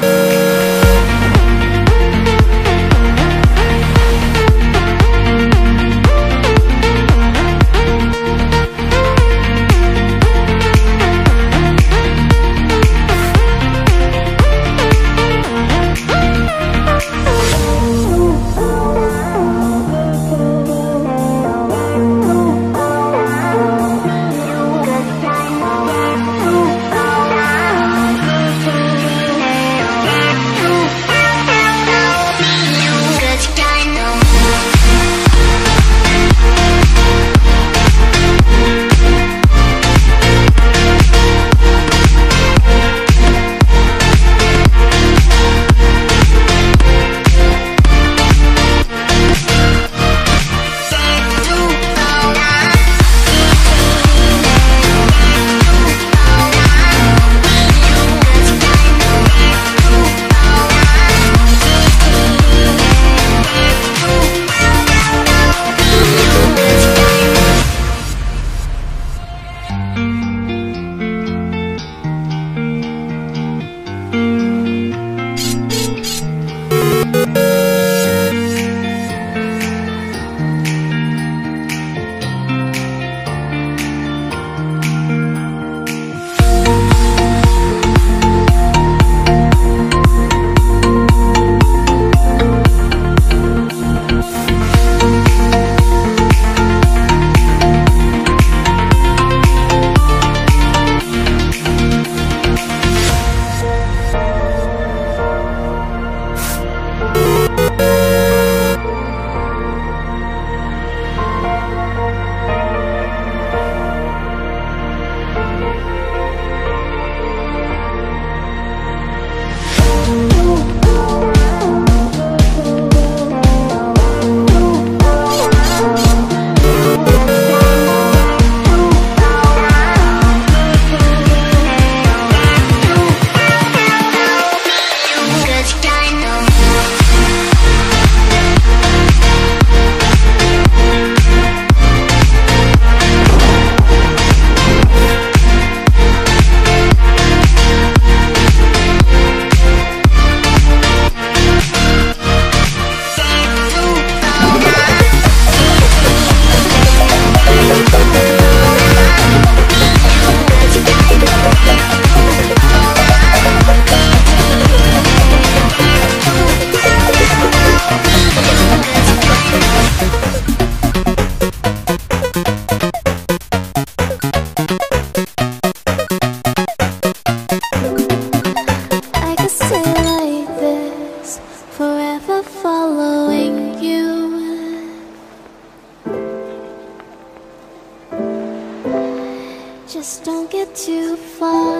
Música Just don't get too far,